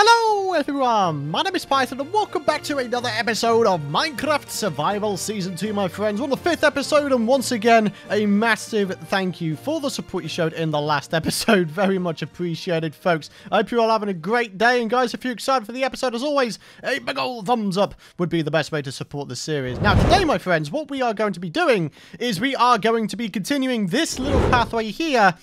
Hello everyone, my name is Python and welcome back to another episode of Minecraft Survival Season 2 my friends. On the fifth episode and once again a massive thank you for the support you showed in the last episode. Very much appreciated folks. I hope you're all having a great day and guys if you're excited for the episode as always a big old thumbs up would be the best way to support the series. Now today my friends what we are going to be doing is we are going to be continuing this little pathway here.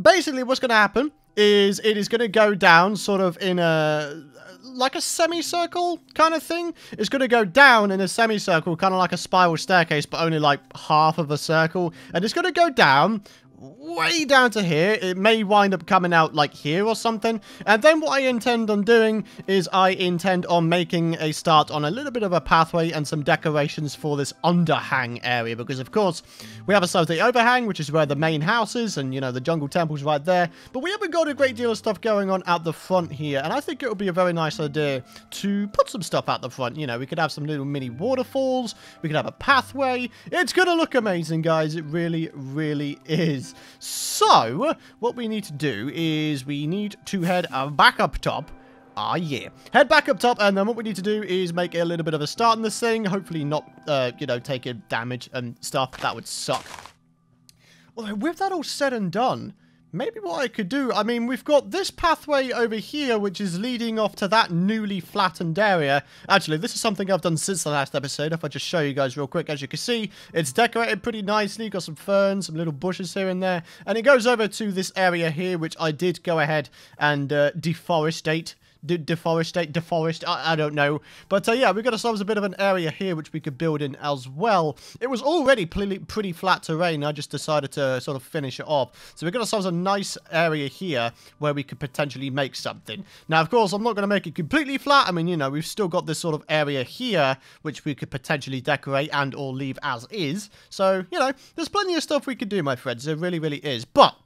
Basically what's going to happen is it is going to go down sort of in a like a semicircle kind of thing. It's going to go down in a semicircle, kind of like a spiral staircase, but only like half of a circle. And it's going to go down way down to here. It may wind up coming out like here or something. And then what I intend on doing is I intend on making a start on a little bit of a pathway and some decorations for this underhang area. Because of course, we have ourselves the overhang, which is where the main house is. And you know, the jungle temple's right there. But we haven't got a great deal of stuff going on out the front here. And I think it would be a very nice idea to put some stuff out the front. You know, we could have some little mini waterfalls. We could have a pathway. It's going to look amazing, guys. It really, really is. So, what we need to do is we need to head back up top. Ah, yeah. Head back up top, and then what we need to do is make a little bit of a start in this thing. Hopefully not, uh, you know, taking damage and stuff. That would suck. Although, with that all said and done, Maybe what I could do, I mean, we've got this pathway over here, which is leading off to that newly flattened area. Actually, this is something I've done since the last episode. If I just show you guys real quick, as you can see, it's decorated pretty nicely. Got some ferns, some little bushes here and there. And it goes over to this area here, which I did go ahead and uh, deforestate de deforestate, deforest, I, I don't know. But uh, yeah, we got ourselves a bit of an area here which we could build in as well. It was already pretty, pretty flat terrain. I just decided to sort of finish it off. So we got ourselves a nice area here where we could potentially make something. Now, of course, I'm not going to make it completely flat. I mean, you know, we've still got this sort of area here which we could potentially decorate and or leave as is. So, you know, there's plenty of stuff we could do, my friends. There really, really is. But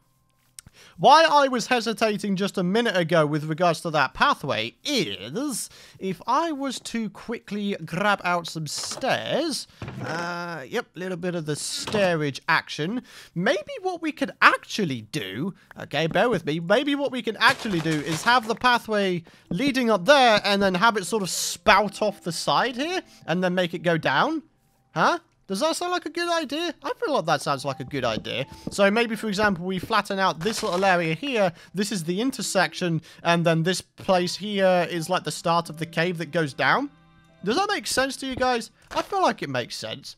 why I was hesitating just a minute ago with regards to that pathway is if I was to quickly grab out some stairs, uh, yep, a little bit of the stairage action, maybe what we could actually do, okay, bear with me, maybe what we can actually do is have the pathway leading up there and then have it sort of spout off the side here and then make it go down. Huh? Does that sound like a good idea? I feel like that sounds like a good idea. So maybe, for example, we flatten out this little area here. This is the intersection, and then this place here is like the start of the cave that goes down. Does that make sense to you guys? I feel like it makes sense.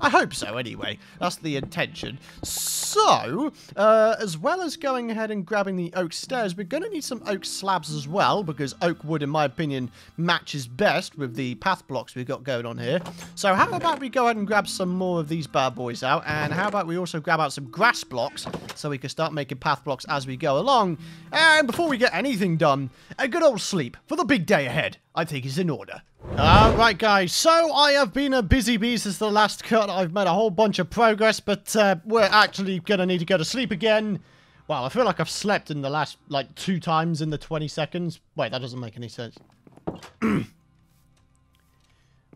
I hope so, anyway. That's the intention. So, uh, as well as going ahead and grabbing the oak stairs, we're going to need some oak slabs as well, because oak wood, in my opinion, matches best with the path blocks we've got going on here. So how about we go ahead and grab some more of these bad boys out, and how about we also grab out some grass blocks, so we can start making path blocks as we go along. And before we get anything done, a good old sleep for the big day ahead, I think is in order. Alright guys, so I have been a busy bee since the last cut. I've made a whole bunch of progress, but uh, we're actually going to need to go to sleep again. Wow, I feel like I've slept in the last, like, two times in the 20 seconds. Wait, that doesn't make any sense.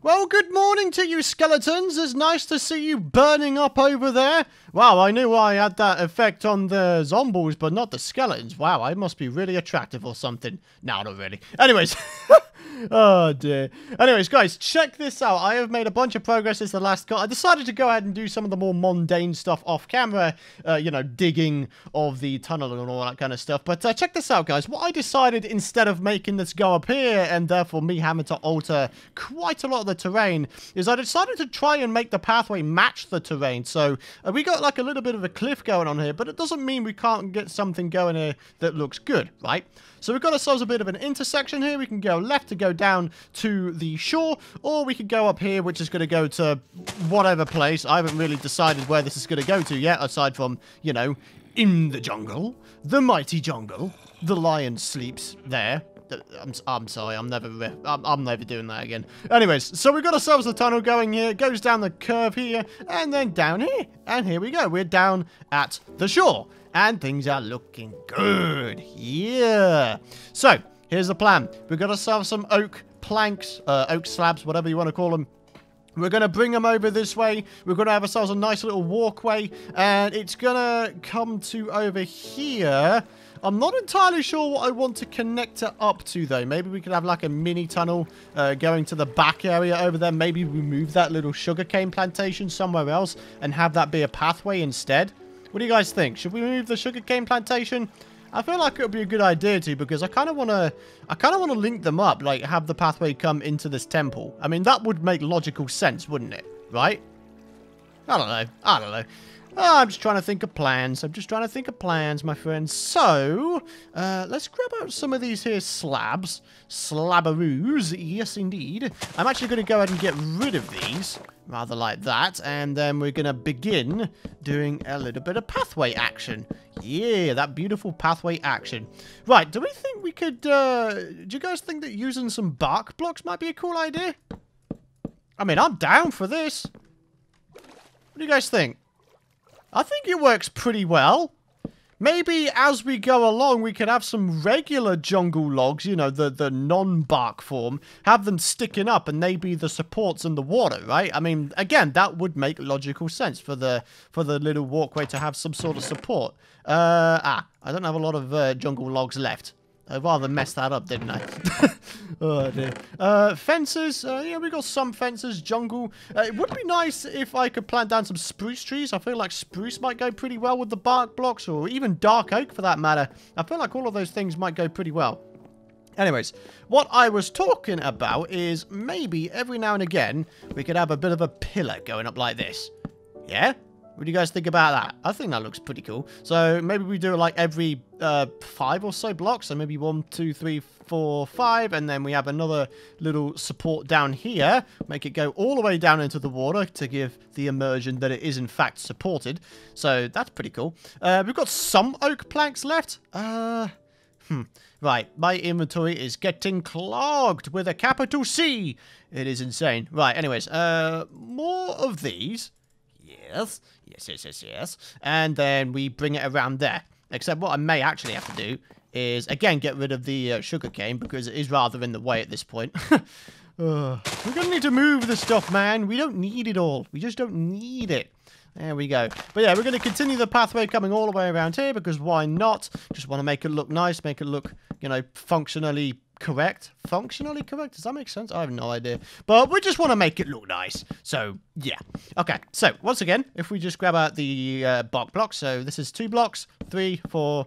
well, good morning to you, skeletons. It's nice to see you burning up over there. Wow, I knew I had that effect on the zombies, but not the skeletons. Wow, I must be really attractive or something. No, not really. Anyways... oh dear. Anyways, guys, check this out. I have made a bunch of progress since the last cut. I decided to go ahead and do some of the more mundane stuff off camera, uh, you know, digging of the tunnel and all that kind of stuff. But uh, check this out, guys. What I decided instead of making this go up here and therefore me having to alter quite a lot of the terrain is I decided to try and make the pathway match the terrain. So uh, we got like a little bit of a cliff going on here, but it doesn't mean we can't get something going here that looks good, right? So we've got ourselves a bit of an intersection here. We can go left to go down to the shore, or we could go up here, which is going to go to whatever place. I haven't really decided where this is going to go to yet, aside from, you know, in the jungle, the mighty jungle. The lion sleeps there. I'm, I'm sorry, I'm never I'm, I'm, never doing that again. Anyways, so we've got ourselves a tunnel going here. It goes down the curve here, and then down here. And here we go. We're down at the shore and things are looking good. Yeah. So, here's the plan. We've got ourselves some oak planks, uh, oak slabs, whatever you want to call them. We're going to bring them over this way. We're going to have ourselves a nice little walkway. And it's going to come to over here. I'm not entirely sure what I want to connect it up to, though. Maybe we could have like a mini tunnel uh, going to the back area over there. Maybe we move that little sugarcane plantation somewhere else and have that be a pathway instead. What do you guys think? Should we move the sugarcane plantation? I feel like it would be a good idea to because I kind of want to I kind of want to link them up like have the pathway come into this temple. I mean that would make logical sense, wouldn't it? Right? I don't know. I don't know. Oh, I'm just trying to think of plans. I'm just trying to think of plans, my friends. So, uh, let's grab out some of these here slabs. Slabberoos. Yes, indeed. I'm actually going to go ahead and get rid of these. Rather like that. And then we're going to begin doing a little bit of pathway action. Yeah, that beautiful pathway action. Right, do we think we could... Uh, do you guys think that using some bark blocks might be a cool idea? I mean, I'm down for this. What do you guys think? I think it works pretty well. Maybe as we go along, we could have some regular jungle logs, you know, the, the non-bark form, have them sticking up and they be the supports in the water, right? I mean, again, that would make logical sense for the for the little walkway to have some sort of support. Uh, ah, I don't have a lot of uh, jungle logs left. I rather messed that up, didn't I? oh, dear. Uh, fences. Uh, yeah, we got some fences. Jungle. Uh, it would be nice if I could plant down some spruce trees. I feel like spruce might go pretty well with the bark blocks, or even dark oak for that matter. I feel like all of those things might go pretty well. Anyways, what I was talking about is maybe every now and again we could have a bit of a pillar going up like this. Yeah? What do you guys think about that? I think that looks pretty cool. So maybe we do it like every uh, five or so blocks. So maybe one, two, three, four, five. And then we have another little support down here. Make it go all the way down into the water to give the immersion that it is in fact supported. So that's pretty cool. Uh, we've got some oak planks left. Uh, hmm. Right, my inventory is getting clogged with a capital C. It is insane. Right, anyways, uh, more of these. Yes. Yes, yes, yes, yes. And then we bring it around there. Except what I may actually have to do is, again, get rid of the uh, sugar cane because it is rather in the way at this point. we're going to need to move the stuff, man. We don't need it all. We just don't need it. There we go. But yeah, we're going to continue the pathway coming all the way around here because why not? Just want to make it look nice, make it look, you know, functionally correct. Functionally correct? Does that make sense? I have no idea. But we just want to make it look nice. So, yeah. Okay, so once again, if we just grab out the uh, bark blocks. So this is two blocks, three, four,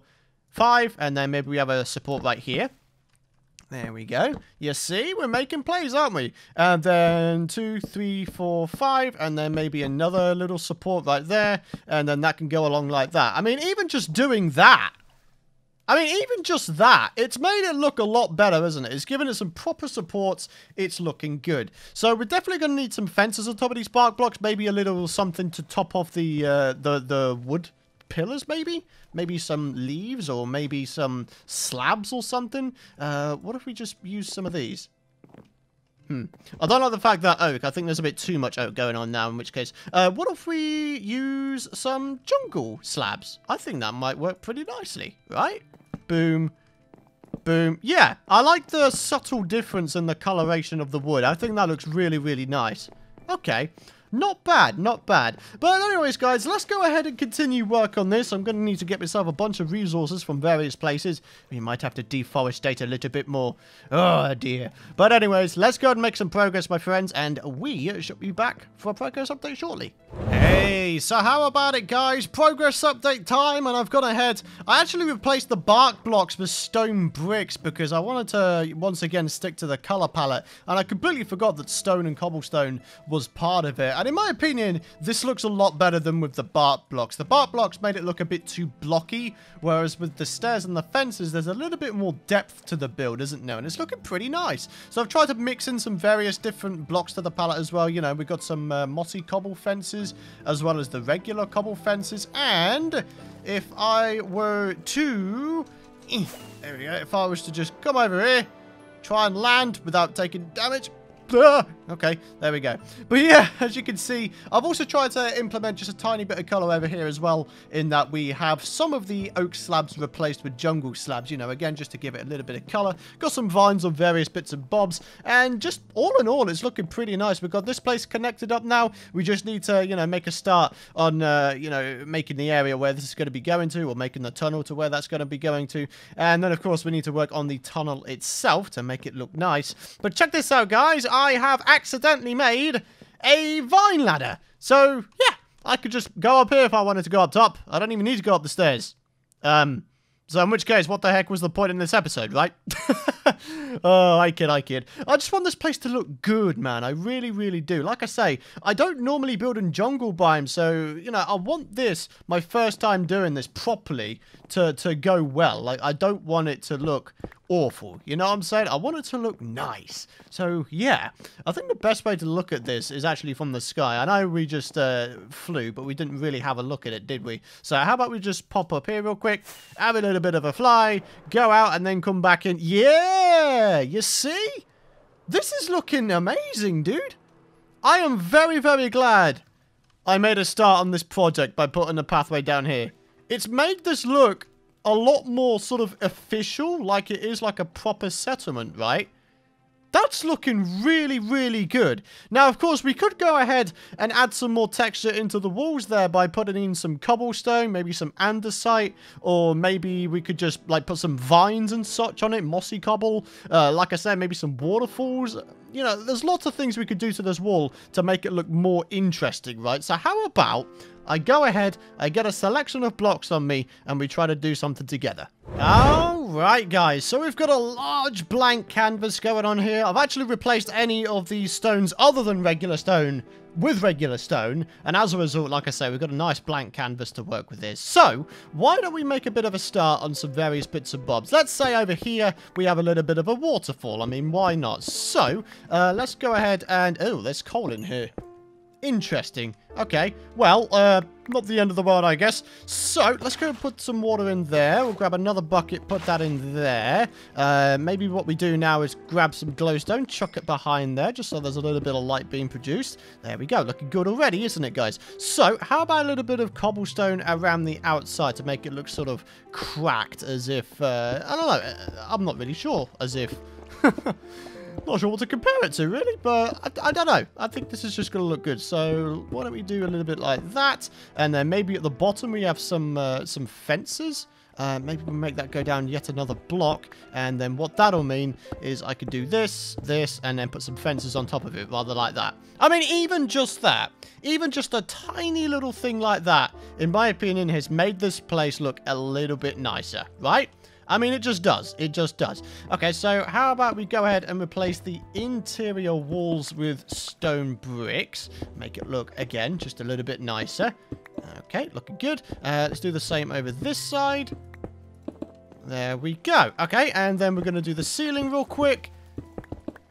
five, and then maybe we have a support right here. There we go. You see, we're making plays, aren't we? And then two, three, four, five, and then maybe another little support right there, and then that can go along like that. I mean, even just doing that I mean, even just that, it's made it look a lot better, isn't it? It's given it some proper supports. It's looking good. So we're definitely going to need some fences on top of these bark blocks. Maybe a little something to top off the uh, the the wood pillars, maybe? Maybe some leaves or maybe some slabs or something. Uh, what if we just use some of these? Hmm. I don't like the fact that oak. I think there's a bit too much oak going on now, in which case. Uh, what if we use some jungle slabs? I think that might work pretty nicely, right? Boom. Boom. Yeah, I like the subtle difference in the coloration of the wood. I think that looks really, really nice. Okay. Not bad, not bad. But anyways, guys, let's go ahead and continue work on this. I'm going to need to get myself a bunch of resources from various places. We might have to deforestate a little bit more. Oh, dear. But anyways, let's go and make some progress, my friends, and we should be back for a progress update shortly. Hey, so how about it, guys? Progress update time, and I've gone ahead. I actually replaced the bark blocks with stone bricks because I wanted to, once again, stick to the color palette, and I completely forgot that stone and cobblestone was part of it. And in my opinion, this looks a lot better than with the bark blocks. The bark blocks made it look a bit too blocky, whereas with the stairs and the fences, there's a little bit more depth to the build, isn't there? And it's looking pretty nice. So I've tried to mix in some various different blocks to the palette as well. You know, we've got some uh, mossy cobble fences, as well as the regular cobble fences. And if I were to... Eh, there we go. If I was to just come over here, try and land without taking damage. Ah, okay, there we go. But yeah, as you can see, I've also tried to implement just a tiny bit of color over here as well, in that we have some of the oak slabs replaced with jungle slabs, you know, again, just to give it a little bit of color. Got some vines on various bits and bobs, and just all in all, it's looking pretty nice. We've got this place connected up now. We just need to, you know, make a start on, uh, you know, making the area where this is going to be going to, or making the tunnel to where that's going to be going to. And then, of course, we need to work on the tunnel itself to make it look nice. But check this out, guys. I have accidentally made a vine ladder. So, yeah, I could just go up here if I wanted to go up top. I don't even need to go up the stairs. Um, so in which case, what the heck was the point in this episode, right? oh, I kid, I kid. I just want this place to look good, man. I really, really do. Like I say, I don't normally build in jungle biomes, so, you know, I want this, my first time doing this properly, to, to go well. Like, I don't want it to look awful. You know what I'm saying? I want it to look nice. So, yeah. I think the best way to look at this is actually from the sky. I know we just uh, flew, but we didn't really have a look at it, did we? So, how about we just pop up here real quick, have a little bit of a fly, go out, and then come back in. Yeah! You see? This is looking amazing, dude. I am very, very glad I made a start on this project by putting a pathway down here. It's made this look a lot more sort of official, like it is like a proper settlement, right? That's looking really, really good. Now, of course, we could go ahead and add some more texture into the walls there by putting in some cobblestone, maybe some andesite, or maybe we could just, like, put some vines and such on it, mossy cobble. Uh, like I said, maybe some waterfalls. You know, there's lots of things we could do to this wall to make it look more interesting, right? So how about I go ahead, I get a selection of blocks on me, and we try to do something together. Alright guys, so we've got a large blank canvas going on here. I've actually replaced any of these stones other than regular stone with regular stone, and as a result, like I say, we've got a nice blank canvas to work with this. So, why don't we make a bit of a start on some various bits and bobs? Let's say over here, we have a little bit of a waterfall. I mean, why not? So, uh, let's go ahead and... Oh, there's coal in here. Interesting. Okay, well, uh, not the end of the world, I guess. So, let's go put some water in there. We'll grab another bucket, put that in there. Uh, maybe what we do now is grab some glowstone, chuck it behind there, just so there's a little bit of light being produced. There we go, looking good already, isn't it, guys? So, how about a little bit of cobblestone around the outside to make it look sort of cracked, as if, uh, I don't know, I'm not really sure, as if... Not sure what to compare it to, really, but I, I don't know. I think this is just going to look good. So why don't we do a little bit like that? And then maybe at the bottom we have some uh, some fences. Uh, maybe we make that go down yet another block. And then what that'll mean is I could do this, this, and then put some fences on top of it, rather like that. I mean, even just that, even just a tiny little thing like that, in my opinion, has made this place look a little bit nicer, right? I mean, it just does. It just does. Okay, so how about we go ahead and replace the interior walls with stone bricks. Make it look, again, just a little bit nicer. Okay, looking good. Uh, let's do the same over this side. There we go. Okay, and then we're going to do the ceiling real quick.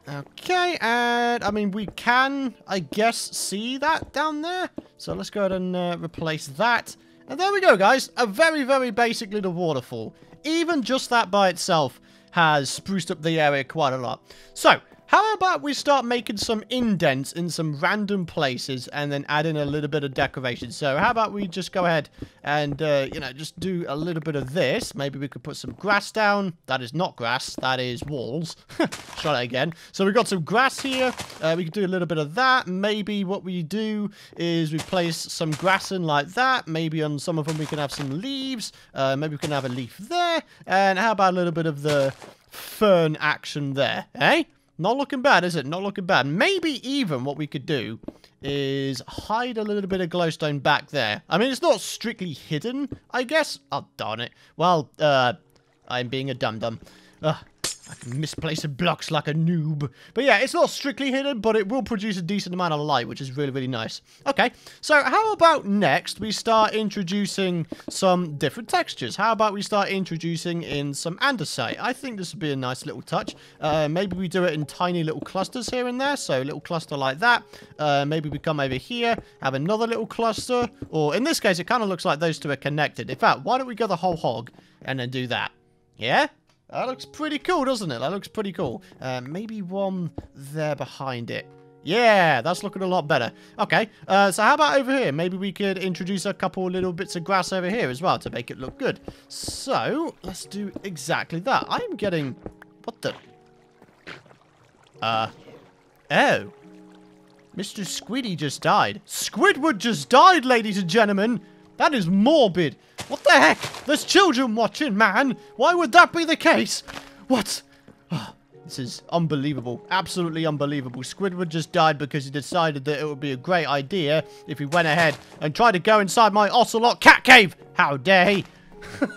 Okay, and I mean, we can, I guess, see that down there. So let's go ahead and uh, replace that. And there we go, guys. A very, very basic little waterfall even just that by itself has spruced up the area quite a lot. So, how about we start making some indents in some random places and then add in a little bit of decoration? So how about we just go ahead and, uh, you know, just do a little bit of this. Maybe we could put some grass down. That is not grass. That is walls. Try that again. So we've got some grass here. Uh, we could do a little bit of that. Maybe what we do is we place some grass in like that. Maybe on some of them we can have some leaves. Uh, maybe we can have a leaf there. And how about a little bit of the fern action there, eh? Not looking bad, is it? Not looking bad. Maybe even what we could do is hide a little bit of glowstone back there. I mean, it's not strictly hidden, I guess. Oh, darn it. Well, uh, I'm being a dum-dum. I can misplace the blocks like a noob. But yeah, it's not strictly hidden, but it will produce a decent amount of light, which is really, really nice. Okay, so how about next we start introducing some different textures? How about we start introducing in some andesite? I think this would be a nice little touch. Uh, maybe we do it in tiny little clusters here and there, so a little cluster like that. Uh, maybe we come over here, have another little cluster, or in this case, it kind of looks like those two are connected. In fact, why don't we go the whole hog and then do that? Yeah? That looks pretty cool, doesn't it? That looks pretty cool. Uh, maybe one there behind it. Yeah, that's looking a lot better. Okay, uh, so how about over here? Maybe we could introduce a couple little bits of grass over here as well to make it look good. So, let's do exactly that. I'm getting... What the... Uh... Oh. Mr. Squiddy just died. Squidward just died, ladies and gentlemen. That is morbid. What the heck? There's children watching, man. Why would that be the case? What? Oh, this is unbelievable. Absolutely unbelievable. Squidward just died because he decided that it would be a great idea if he went ahead and tried to go inside my ocelot cat cave. How dare he?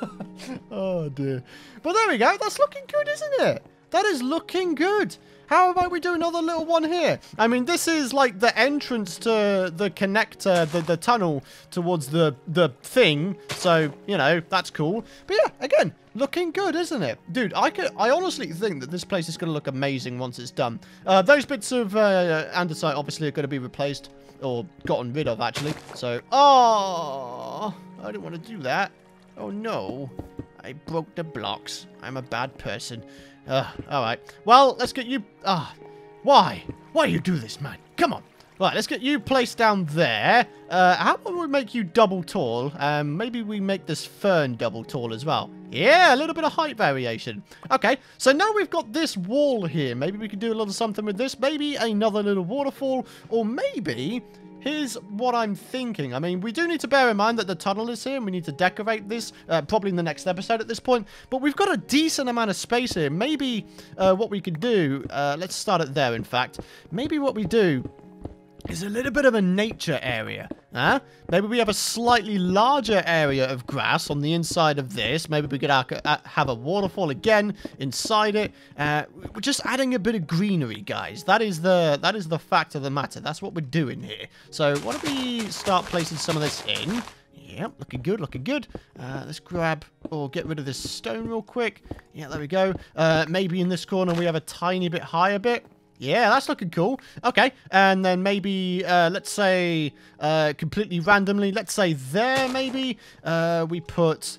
oh, dear. But there we go. That's looking good, isn't it? That is looking good. How about we do another little one here? I mean, this is like the entrance to the connector, the, the tunnel towards the, the thing. So, you know, that's cool. But yeah, again, looking good, isn't it? Dude, I could, I honestly think that this place is going to look amazing once it's done. Uh, those bits of uh, andesite obviously are going to be replaced or gotten rid of, actually. So, oh, I didn't want to do that. Oh, no. I broke the blocks. I'm a bad person. Uh, alright. Well, let's get you... Ah, uh, why? Why you do this, man? Come on. Right, let's get you placed down there. Uh, how about we make you double tall? Um, maybe we make this fern double tall as well. Yeah, a little bit of height variation. Okay, so now we've got this wall here. Maybe we could do a little something with this. Maybe another little waterfall. Or maybe Here's what I'm thinking. I mean, we do need to bear in mind that the tunnel is here and we need to decorate this, uh, probably in the next episode at this point. But we've got a decent amount of space here. Maybe uh, what we could do, uh, let's start it there, in fact. Maybe what we do is a little bit of a nature area. Huh? Maybe we have a slightly larger area of grass on the inside of this. Maybe we could have a waterfall again inside it. Uh, we're just adding a bit of greenery, guys. That is the that is the fact of the matter. That's what we're doing here. So why don't we start placing some of this in? Yep, looking good, looking good. Uh, let's grab or get rid of this stone real quick. Yeah, there we go. Uh, maybe in this corner we have a tiny bit higher bit. Yeah, that's looking cool. Okay, and then maybe, uh, let's say, uh, completely randomly, let's say there maybe, uh, we put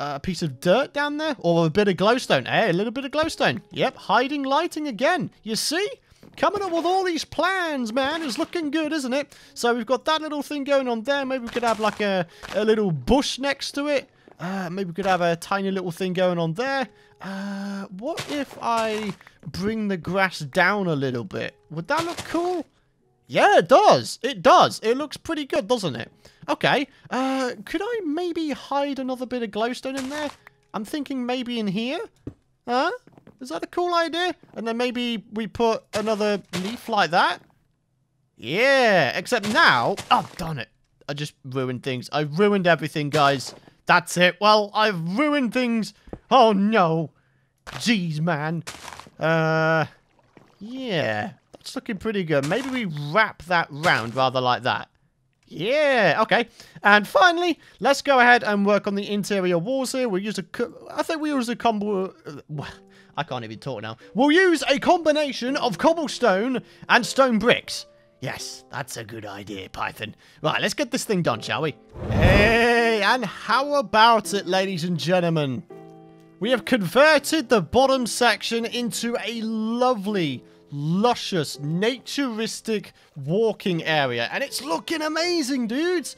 a piece of dirt down there, or a bit of glowstone. Hey, a little bit of glowstone. Yep, hiding lighting again. You see? Coming up with all these plans, man. It's looking good, isn't it? So we've got that little thing going on there. Maybe we could have like a, a little bush next to it. Uh, maybe we could have a tiny little thing going on there. Uh, what if I bring the grass down a little bit? Would that look cool? Yeah, it does. It does. It looks pretty good, doesn't it? Okay. Uh, could I maybe hide another bit of glowstone in there? I'm thinking maybe in here. Huh? Is that a cool idea? And then maybe we put another leaf like that? Yeah, except now... Oh, darn it. I just ruined things. I ruined everything, guys. That's it. Well, I've ruined things. Oh, no. Jeez, man. Uh, yeah. That's looking pretty good. Maybe we wrap that round rather like that. Yeah, okay. And finally, let's go ahead and work on the interior walls here. We'll use a... I think we use a combo... Uh, I can't even talk now. We'll use a combination of cobblestone and stone bricks. Yes, that's a good idea, Python. Right, let's get this thing done, shall we? Hey, and how about it, ladies and gentlemen? We have converted the bottom section into a lovely, luscious, naturistic walking area. And it's looking amazing, dudes.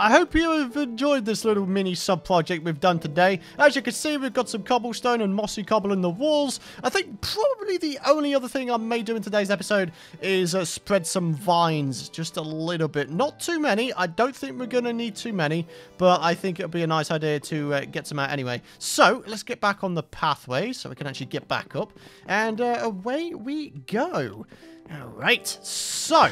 I hope you have enjoyed this little mini sub-project we've done today. As you can see, we've got some cobblestone and mossy cobble in the walls. I think probably the only other thing I may do in today's episode is uh, spread some vines just a little bit. Not too many. I don't think we're going to need too many, but I think it'll be a nice idea to uh, get some out anyway. So, let's get back on the pathway so we can actually get back up. And uh, away we go. Alright, so,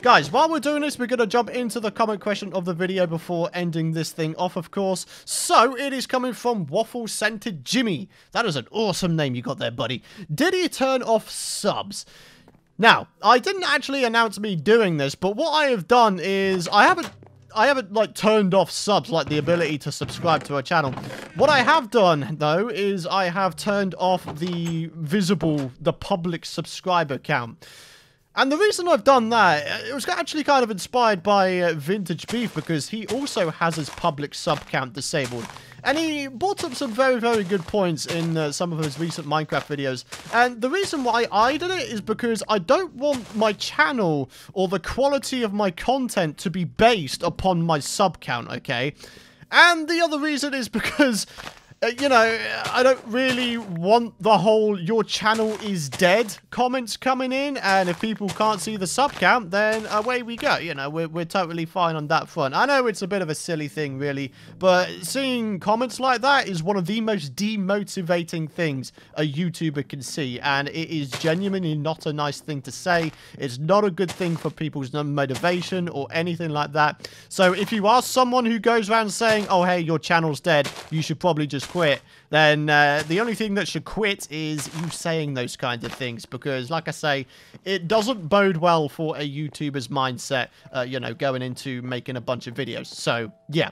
guys, while we're doing this, we're going to jump into the comment question of the video before ending this thing off, of course. So, it is coming from Waffle Scented Jimmy. That is an awesome name you got there, buddy. Did he turn off subs? Now, I didn't actually announce me doing this, but what I have done is I haven't I haven't like turned off subs like the ability to subscribe to a channel. What I have done though is I have turned off the visible the public subscriber count. And the reason I've done that, uh, it was actually kind of inspired by uh, Vintage Beef because he also has his public sub count disabled. And he brought up some very, very good points in uh, some of his recent Minecraft videos. And the reason why I did it is because I don't want my channel or the quality of my content to be based upon my sub count, okay? And the other reason is because uh, you know, I don't really want the whole your channel is dead comments coming in. And if people can't see the sub count, then away we go. You know, we're, we're totally fine on that front. I know it's a bit of a silly thing, really. But seeing comments like that is one of the most demotivating things a YouTuber can see. And it is genuinely not a nice thing to say. It's not a good thing for people's motivation or anything like that. So if you are someone who goes around saying, oh, hey, your channel's dead, you should probably just quit, then uh, the only thing that should quit is you saying those kinds of things. Because, like I say, it doesn't bode well for a YouTuber's mindset, uh, you know, going into making a bunch of videos. So, yeah.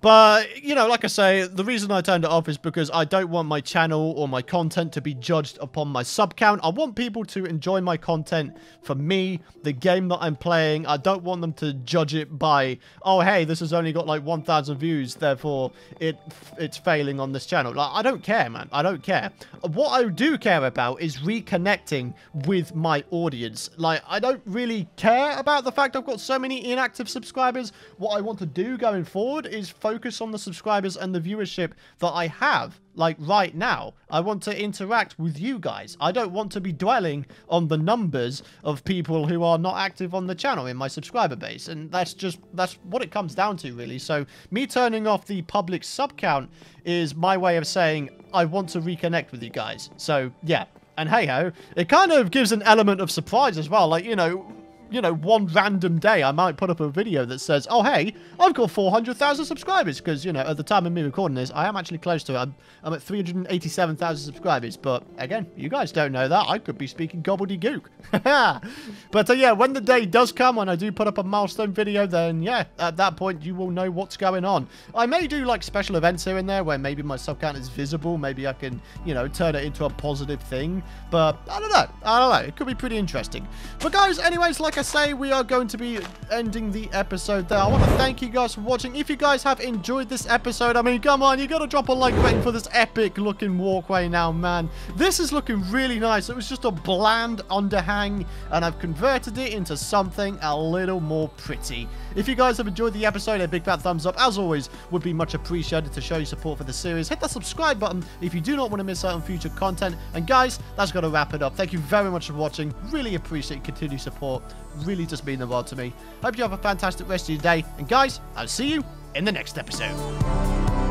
But, you know, like I say, the reason I turned it off is because I don't want my channel or my content to be judged upon my sub count. I want people to enjoy my content for me, the game that I'm playing. I don't want them to judge it by, oh, hey, this has only got like 1,000 views, therefore it it's failing on this channel. Like, I don't care, man. I don't care. What I do care about is reconnecting with my audience. Like, I don't really care about the fact I've got so many inactive subscribers. What I want to do going forward is focus on the subscribers and the viewership that I have like right now. I want to interact with you guys. I don't want to be dwelling on the numbers of people who are not active on the channel in my subscriber base. And that's just, that's what it comes down to really. So me turning off the public sub count is my way of saying I want to reconnect with you guys. So yeah. And hey ho, it kind of gives an element of surprise as well. Like, you know, you know, one random day, I might put up a video that says, oh, hey, I've got 400,000 subscribers. Because, you know, at the time of me recording this, I am actually close to it. I'm, I'm at 387,000 subscribers. But, again, you guys don't know that. I could be speaking gobbledygook. but, uh, yeah, when the day does come, when I do put up a milestone video, then, yeah, at that point, you will know what's going on. I may do, like, special events here and there where maybe my sub count is visible. Maybe I can, you know, turn it into a positive thing. But, I don't know. I don't know. It could be pretty interesting. But, guys, anyways, like like I say, we are going to be ending the episode there. I want to thank you guys for watching. If you guys have enjoyed this episode, I mean, come on, you got to drop a like button for this epic looking walkway now, man. This is looking really nice. It was just a bland underhang, and I've converted it into something a little more pretty. If you guys have enjoyed the episode, a big fat thumbs up, as always, would be much appreciated to show your support for the series. Hit that subscribe button if you do not want to miss out on future content. And guys, that's got to wrap it up. Thank you very much for watching. Really appreciate your continued support really does mean the world to me. Hope you have a fantastic rest of your day. And guys, I'll see you in the next episode.